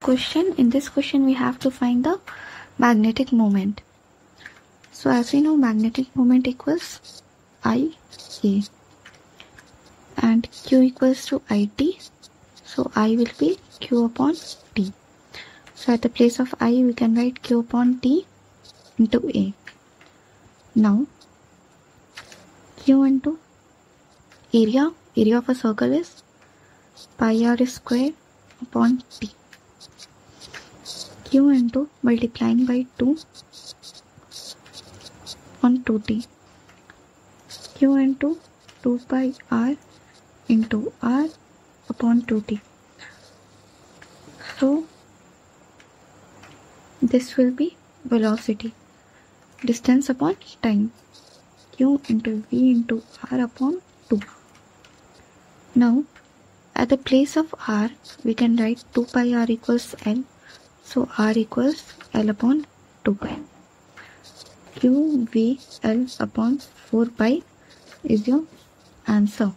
question. In this question we have to find the magnetic moment. So as we know magnetic moment equals i a and q equals to it so i will be q upon t. So at the place of i we can write q upon t into a. Now q into area. Area of a circle is pi r square upon t q into multiplying by 2 on 2t q into 2 pi r into r upon 2t so this will be velocity. Distance upon time. Q into v into r upon 2 now at the place of r we can write 2 pi r equals l so R equals L upon 2 pi. Q V L upon 4 pi is your answer.